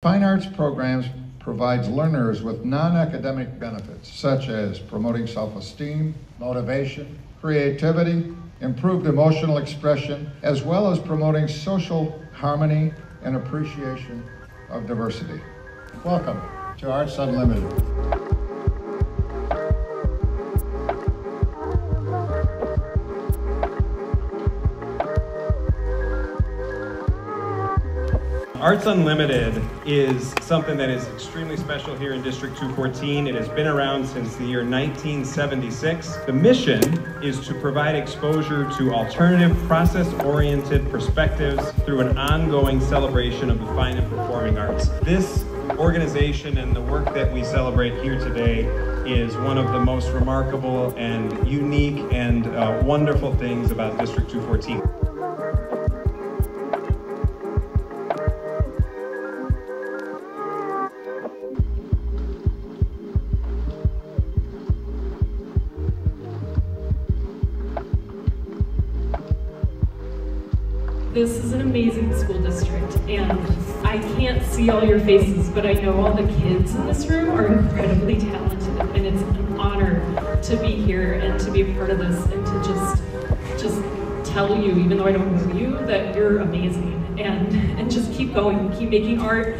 Fine arts programs provides learners with non-academic benefits such as promoting self-esteem, motivation, creativity, improved emotional expression, as well as promoting social harmony and appreciation of diversity. Welcome to Arts Unlimited. Arts Unlimited is something that is extremely special here in District 214. It has been around since the year 1976. The mission is to provide exposure to alternative, process-oriented perspectives through an ongoing celebration of the fine and performing arts. This organization and the work that we celebrate here today is one of the most remarkable and unique and uh, wonderful things about District 214. This is an amazing school district, and I can't see all your faces, but I know all the kids in this room are incredibly talented, and it's an honor to be here and to be a part of this and to just just tell you, even though I don't know you, that you're amazing, and and just keep going, keep making art.